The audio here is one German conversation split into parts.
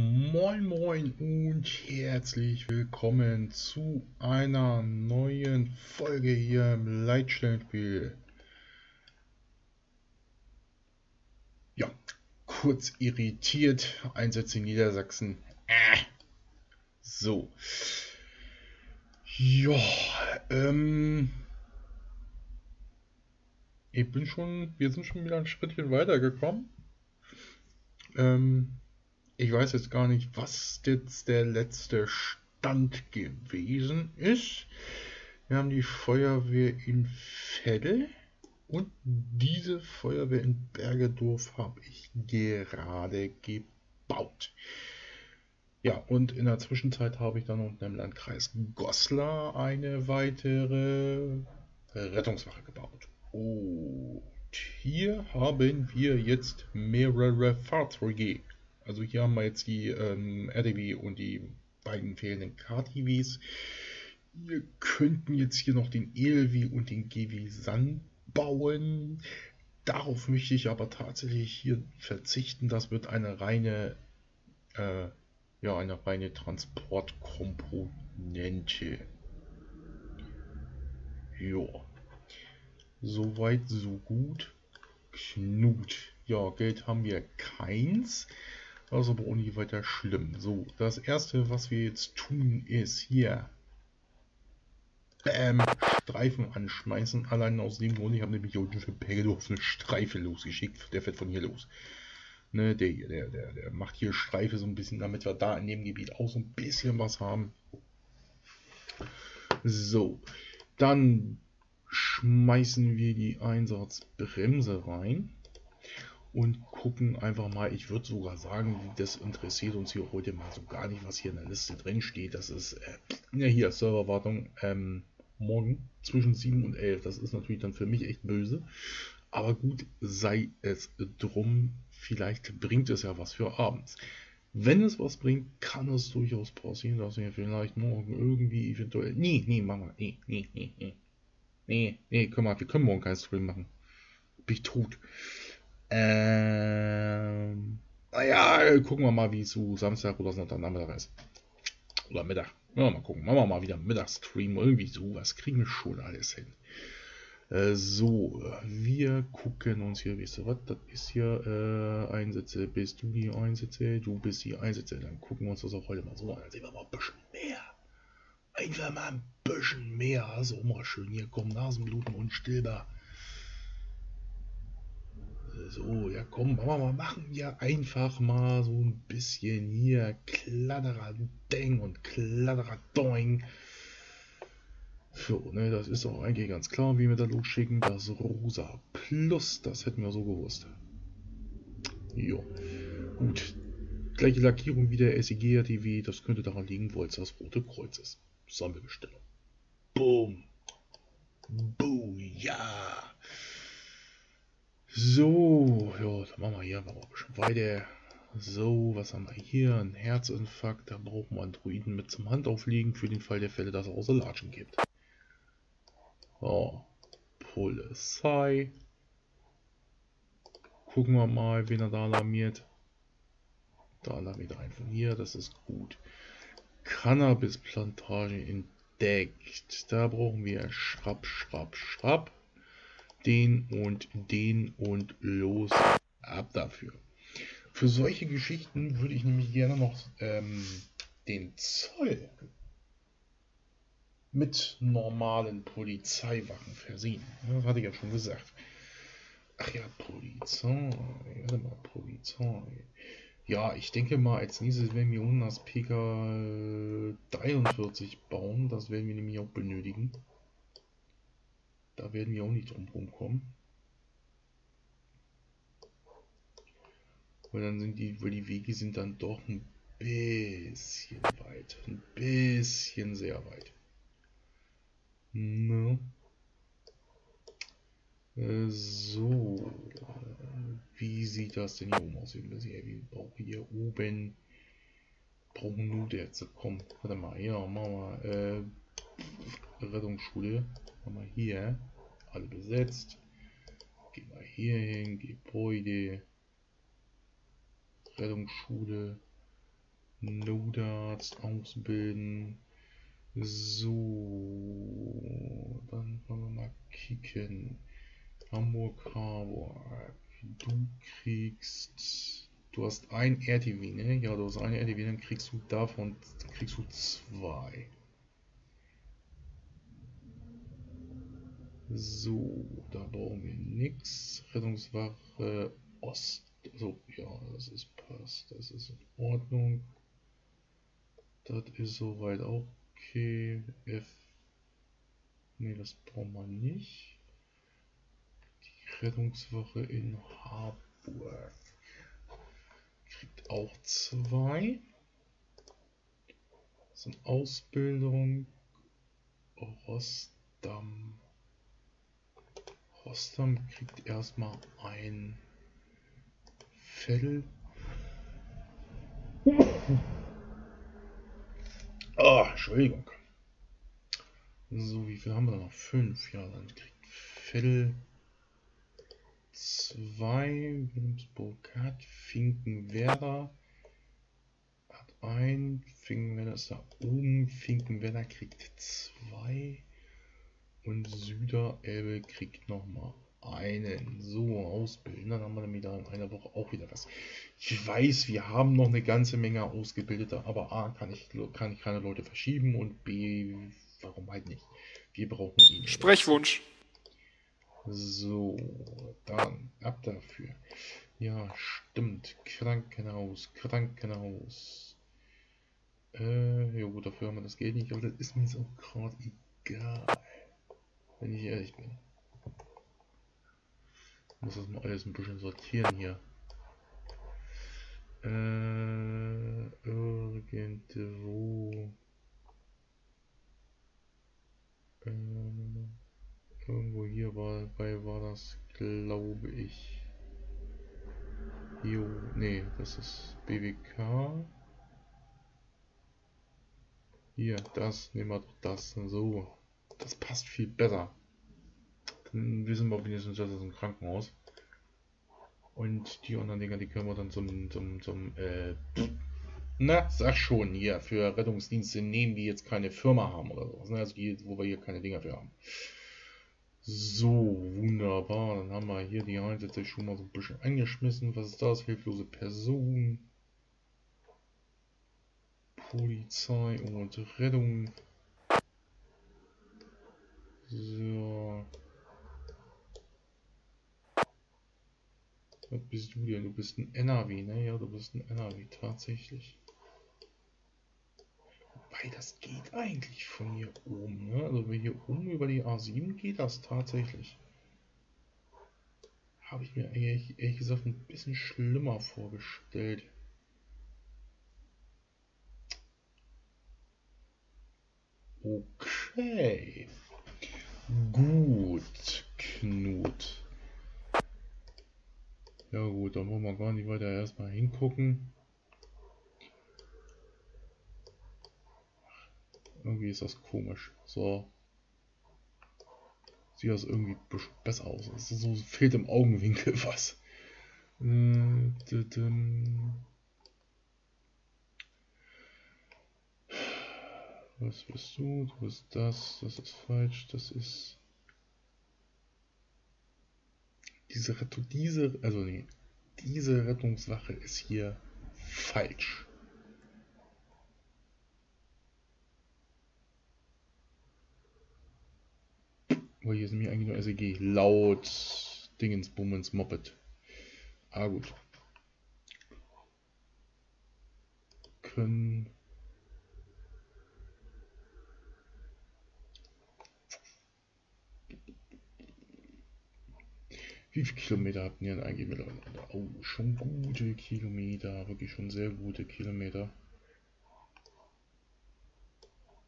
Moin Moin und herzlich willkommen zu einer neuen Folge hier im Leitstellenspiel. Ja, kurz irritiert, Einsätze in Niedersachsen. Äh. So. Ja, ähm. Ich bin schon, wir sind schon wieder ein Schrittchen weitergekommen. Ähm, ich weiß jetzt gar nicht, was jetzt der letzte Stand gewesen ist. Wir haben die Feuerwehr in Veddel und diese Feuerwehr in Bergedorf habe ich gerade gebaut. Ja, und in der Zwischenzeit habe ich dann unten im Landkreis Goslar eine weitere Rettungswache gebaut. Und hier haben wir jetzt mehrere Fahrzeuge also hier haben wir jetzt die ähm, RDW und die beiden fehlenden KTWs. Wir könnten jetzt hier noch den ELW und den GW San bauen. Darauf möchte ich aber tatsächlich hier verzichten. Das wird eine reine, äh, ja, eine reine Transportkomponente. Jo. Soweit, so gut. Knut. Ja, Geld haben wir keins. Das ist aber auch nicht weiter schlimm. So, das erste, was wir jetzt tun, ist hier Bam, Streifen anschmeißen. Allein aus dem Grund, ich habe nämlich unten für Pegedorf eine Streife losgeschickt. Der fährt von hier los. Ne, der hier, der, der, der macht hier Streife so ein bisschen, damit wir da in dem Gebiet auch so ein bisschen was haben. So, dann schmeißen wir die Einsatzbremse rein und gucken einfach mal. Ich würde sogar sagen, das interessiert uns hier heute mal so gar nicht, was hier in der Liste drin steht. Das ist, äh, ja hier, Serverwartung, ähm, morgen zwischen 7 und 11. Das ist natürlich dann für mich echt böse. Aber gut, sei es drum. Vielleicht bringt es ja was für abends. Wenn es was bringt, kann es durchaus passieren, dass wir vielleicht morgen irgendwie eventuell. Nee, nee, Mama, nee, nee, nee, nee. Nee, nee, komm mal, wir können morgen keinen Stream machen. Bin ich tot. Ähm, naja, gucken wir mal, wie so Samstag oder Sonntagnachmittag ist. Oder Mittag. Ja, mal gucken. Machen wir mal wieder Mittagsstream. Irgendwie sowas kriegen wir schon alles hin. Äh, so, wir gucken uns hier, wisst ihr was, das ist hier äh, Einsätze, bist du die Einsätze, du bist die Einsätze, dann gucken wir uns das auch heute mal so an, dann sehen wir mal ein bisschen mehr. Einfach mal ein bisschen mehr, so mal schön hier kommen, Nasenbluten und Stillbar. So, ja komm, wir machen wir einfach mal so ein bisschen hier Kladderadeng und Kladderadoing. So, ne, das ist auch eigentlich ganz klar, wie wir da losschicken. Das Rosa Plus, das hätten wir so gewusst. Jo, gut. Gleiche Lackierung wie der SEG ATW, das könnte daran liegen, wo jetzt das Rote Kreuz ist. Sammelbestellung. Boom. Booyah. So, ja, dann machen wir hier mal ein bisschen weiter. So, was haben wir hier? Ein Herzinfarkt. Da brauchen wir einen Druiden mit zum Handauflegen für den Fall der Fälle, dass es außer Latschen gibt. So, Polizei. Gucken wir mal, wen er da alarmiert. Da alarmiert er einen von hier, das ist gut. Cannabisplantage entdeckt. Da brauchen wir Schrapp, Schrapp, Schrapp den und den und los ab dafür. Für solche Geschichten würde ich nämlich gerne noch ähm, den Zoll mit normalen Polizeiwachen versehen. Das hatte ich ja schon gesagt. Ach ja, Polizei. Warte mal, Polizei. Ja, ich denke mal, als nächstes werden wir unten das PK 43 bauen. Das werden wir nämlich auch benötigen. Werden wir auch nicht drum rumkommen. Weil dann sind die, weil die Wege sind dann doch ein bisschen weit. Ein bisschen sehr weit. Ne? Äh, so. Wie sieht das denn hier oben aus? Wir brauchen hier oben. Brauchen nur jetzt. Komm, warte mal. Ja, machen wir. Äh, Rettungsschule. Machen wir hier alle besetzt. Gehen wir hier hin, Gebäude, Rettungsschule. Notarzt ausbilden. So, dann wollen wir mal kicken. Hamburg Harburg. Du kriegst. Du hast ein RTW, ne? Ja, du hast ein RTW, dann kriegst du davon kriegst du zwei. So, da brauchen wir nichts. Rettungswache Ost. So, ja, das ist passt. Das ist in Ordnung. Das ist soweit auch okay. F. Ne, das brauchen wir nicht. Die Rettungswache in Harburg kriegt auch zwei. Das sind Ausbildung. Rostam. Rostam kriegt erstmal ein Fell. Ah, Entschuldigung. So, wie viel haben wir da noch? Fünf. Ja, dann kriegt Fell 2. Wilhelmsburg hat Finkenwerder. Hat ein. Finkenwerder ist da oben. Finkenwerder kriegt 2. Und Süderelbe kriegt nochmal einen. So, ausbilden. Dann haben wir nämlich da in einer Woche auch wieder was. Ich weiß, wir haben noch eine ganze Menge Ausgebildeter, aber A, kann ich, kann ich keine Leute verschieben und B, warum halt nicht? Wir brauchen ihn. Sprechwunsch. So, dann ab dafür. Ja, stimmt. Krankenhaus, Krankenhaus. Äh, ja gut, dafür haben wir das Geld nicht, aber das ist mir jetzt auch gerade egal. Wenn ich ehrlich bin. Ich muss das mal alles ein bisschen sortieren hier. Äh, irgendwo. Äh, irgendwo hier war, bei war das, glaube ich. Jo, nee, das ist BWK. Hier, das, nehmen wir doch das, so. Das passt viel besser. Dann wissen wir wenigstens, das ist ein Krankenhaus. Und die anderen Dinger, die können wir dann zum, zum, zum, äh, na, sag schon, hier, für Rettungsdienste nehmen, die jetzt keine Firma haben oder sowas. Ne? Also die, wo wir hier keine Dinger für haben. So, wunderbar. Dann haben wir hier die Einsätze schon mal so ein bisschen eingeschmissen. Was ist das? Hilflose Person. Polizei und Rettung. So. Was bist du denn? Du bist ein NRW, ne? Ja, du bist ein NRW, tatsächlich. Wobei, das geht eigentlich von hier oben, ne? Also hier oben über die A7 geht das tatsächlich. Habe ich mir ehrlich, ehrlich gesagt ein bisschen schlimmer vorgestellt. Okay. Gut, Knut. Ja gut, dann wollen wir gar nicht weiter erstmal hingucken. Irgendwie ist das komisch. So. Sieht das irgendwie besser aus. Es so fehlt im Augenwinkel was. Äh, was bist du? Du bist das. Das ist falsch. Das ist. diese, Rettung, diese, also nee, diese Rettungswache ist hier falsch. Weil hier sind mir eigentlich nur SEG. Laut Dingensbummens Moped. Ah gut. Können Wie viele Kilometer hatten ihr denn eigentlich mittlerweile? Oh, schon gute Kilometer, wirklich schon sehr gute Kilometer.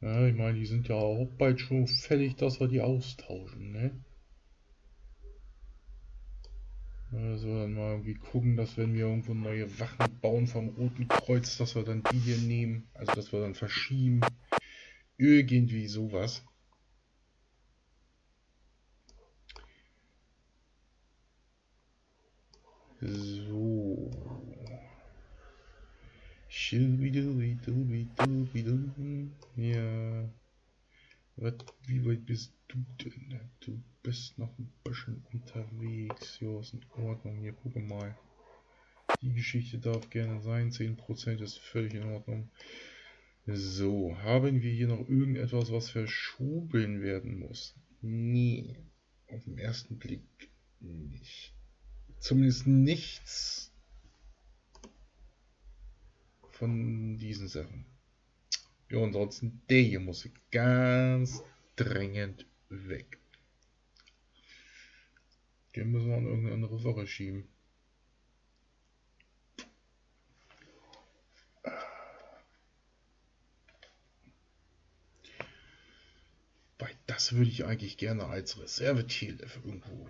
Ja, ich meine, die sind ja auch bald schon fällig, dass wir die austauschen, ne? Also dann mal irgendwie gucken, dass wenn wir irgendwo neue Wachen bauen vom Roten Kreuz, dass wir dann die hier nehmen. Also dass wir dann verschieben. Irgendwie sowas. So. Ja. Was, wie weit bist du denn? Du bist noch ein bisschen unterwegs. Ja, ist in Ordnung. Hier, gucke mal. Die Geschichte darf gerne sein. 10% ist völlig in Ordnung. So, haben wir hier noch irgendetwas, was verschoben werden muss? Nee, auf den ersten Blick nicht. Zumindest nichts von diesen Sachen. Ja, ansonsten, der hier muss ganz dringend weg. Den müssen wir an irgendeine andere Woche schieben. Weil das würde ich eigentlich gerne als Reservetier irgendwo.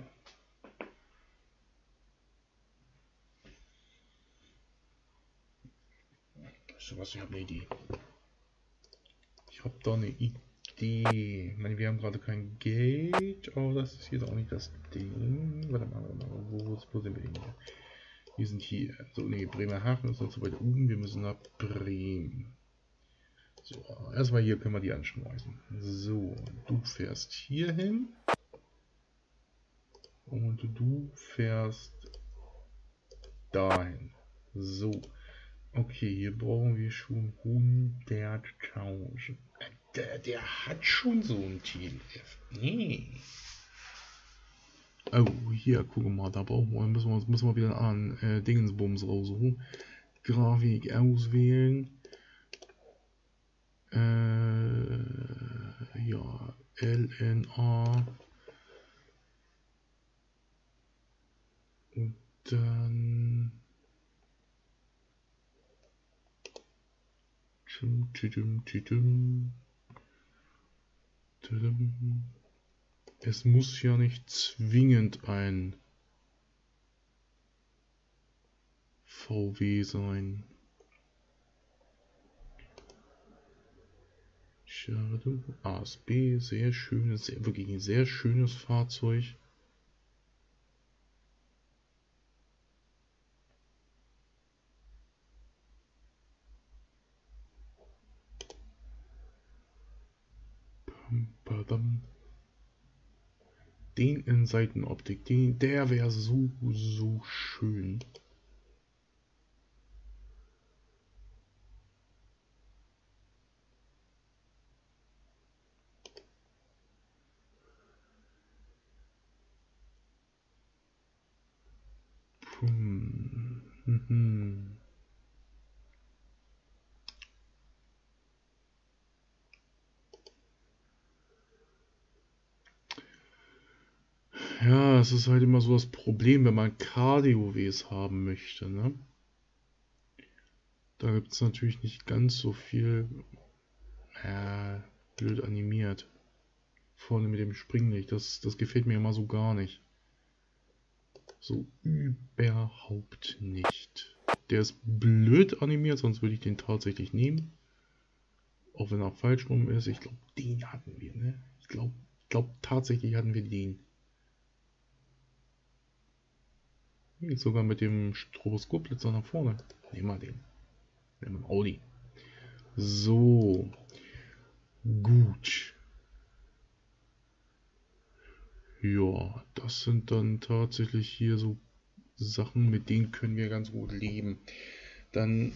Was, ich habe eine Idee. Ich habe da eine Idee. Ich meine, wir haben gerade kein Gate, aber das ist jetzt auch nicht das Ding. Warte mal, warte mal wo, wo sind wir denn hier? Wir sind hier. So, nee, Bremerhaven ist noch so weit oben. Wir müssen nach Bremen. So, erstmal hier können wir die anschmeißen. So, du fährst hier hin. Und du fährst dahin. So. Okay, hier brauchen wir schon 100.000. Der, der hat schon so ein TLF. Nee. Oh, hier, guck mal, da brauchen wir, müssen wir, müssen wir wieder an äh, Dingensbums raussuchen. Grafik auswählen. Äh, ja, LNA. Und dann. Es muss ja nicht zwingend ein VW sein. Schade. ASB, sehr schönes, wirklich ein sehr schönes Fahrzeug. Den in Seitenoptik, den, der wäre so, so schön. Hm. Mhm. Ja, es ist halt immer so das Problem, wenn man Cardio-Ws haben möchte, ne? Da gibt es natürlich nicht ganz so viel äh, blöd animiert. Vorne mit dem Springlicht, das, das gefällt mir immer so gar nicht. So überhaupt nicht. Der ist blöd animiert, sonst würde ich den tatsächlich nehmen. Auch wenn er falsch rum ist. Ich glaube, den hatten wir, ne? Ich glaube glaub, tatsächlich hatten wir den. Geht sogar mit dem Stroboskopblitzer nach vorne. Nehmen wir den. Nehmen wir Audi. So. Gut. Ja, das sind dann tatsächlich hier so Sachen, mit denen können wir ganz gut leben. Dann,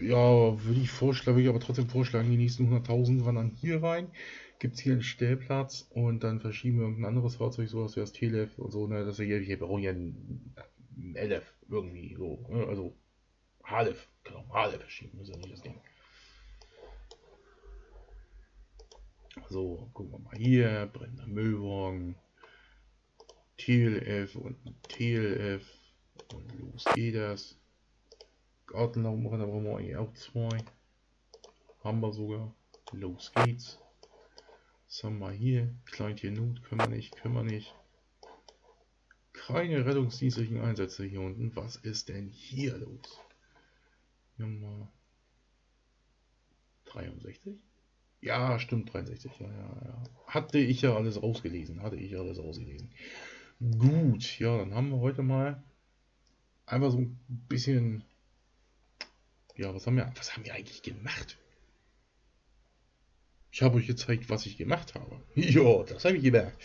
ja, würde ich vorschlagen, würde ich aber trotzdem vorschlagen, die nächsten 100.000 wandern hier rein. Gibt es hier einen Stellplatz und dann verschieben wir irgendein anderes Fahrzeug, sowas wie das TLF und so, ne, dass wir hier, wir brauchen ja ein, LF irgendwie, so, ne, also HLF, genau, HLF verschieben, ist ja nicht das Ding. So, gucken wir mal hier, brennender Müllwagen, TLF und TLF und los geht das. Gartenlaubmacher, da brauchen wir eigentlich auch zwei. Haben wir sogar. Los geht's. Was haben wir hier? Kleintier Not, können wir nicht, können wir nicht. Keine rettungsdienstlichen Einsätze hier unten. Was ist denn hier los? Nummer 63? Ja, stimmt, 63. Ja, ja, ja. Hatte ich ja alles rausgelesen. Hatte ich alles rausgelesen. Gut, ja, dann haben wir heute mal einfach so ein bisschen ja, was haben wir, was haben wir eigentlich gemacht? Ich habe euch gezeigt, was ich gemacht habe. Ja, das habe ich gemerkt.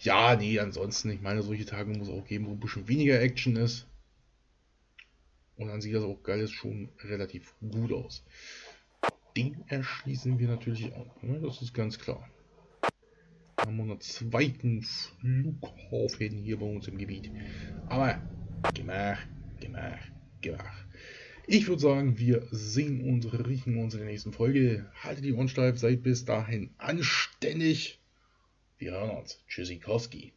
Ja, nee, ansonsten, ich meine, solche Tage muss es auch geben, wo ein bisschen weniger Action ist. Und dann sieht das auch geiles schon relativ gut aus. Den erschließen wir natürlich auch. Ne? Das ist ganz klar. Dann haben wir einen zweiten Flughafen hier bei uns im Gebiet. Aber gemacht, gemacht, gemacht. Ich würde sagen, wir sehen uns, riechen uns in der nächsten Folge. Haltet die Ohren steif, seid bis dahin anständig. Wir hören uns. Tschüssikowski.